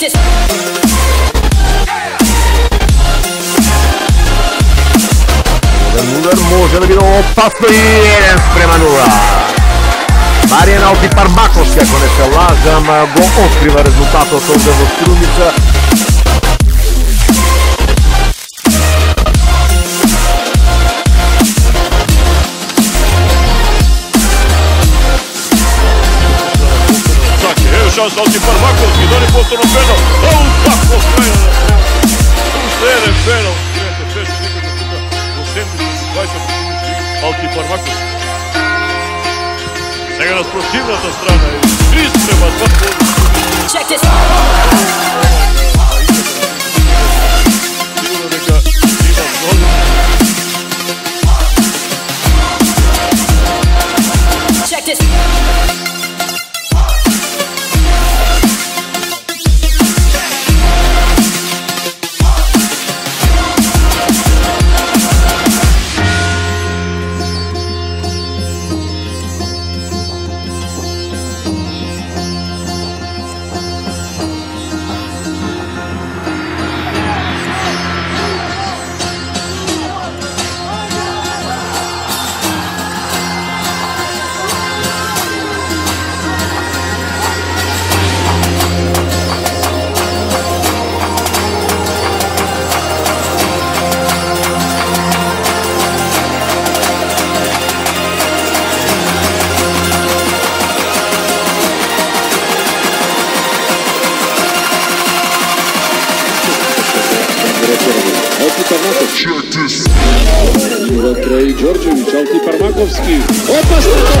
this. Удар може да биде опасно и 1 спрема 0. Маријан Алти Пармакош, како не се лажам, го открива резултатот од во Струмица. шанса оти Парваковски, дали повторно пенал. Ау, како крајна. Уште еден пенал. Чекате, чеше некако тука во 70-20 минути, Парваковски. Сега на спротивната страна е 3 према 2 Check this. Юра Трои Джорджевич, Алти Пармаковский. Вот посмотрите!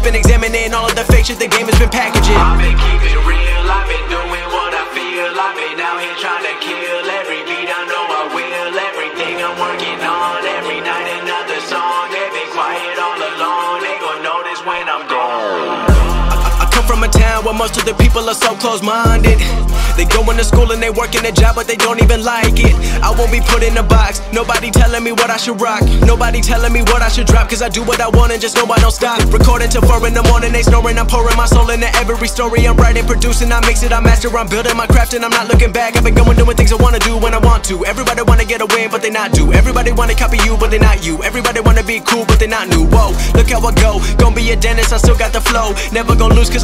been examining all of the fake shit the game has been packaging. I've been keeping real, I've been doing what I feel. I've been out here trying to kill every beat. I know I will. Everything I'm working on, every night another song. They've been quiet all along. They gon' notice when I'm gone. Come from a town where most of the people are so close-minded. They go into school and they work in a job, but they don't even like it. I won't be put in a box. Nobody telling me what I should rock. Nobody telling me what I should drop. Cause I do what I want and just know I don't stop. Recording till 4 in the morning, they snoring. I'm pouring my soul into every story. I'm writing, producing, I mix it, I master. I'm building my craft and I'm not looking back. I've been going doing things I wanna do when I want to. Everybody wanna get a win, but they not do. Everybody wanna copy you, but they not you. Everybody wanna be cool, but they not new. Whoa, look how I go. Gonna be a dentist, I still got the flow. Never gonna lose cause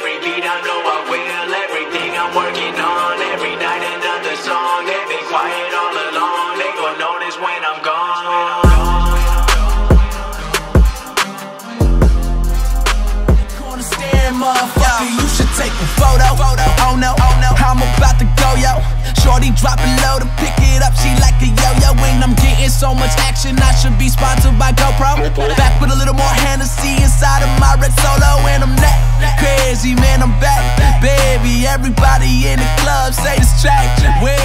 shorty dropping low to pick it up. She like a yo-yo, and I'm getting so much action. I should be sponsored by GoPro. Back with a little more Hennessy inside of my red solo, and I'm that crazy, man. I'm back, baby. Everybody in the club say it's track. Where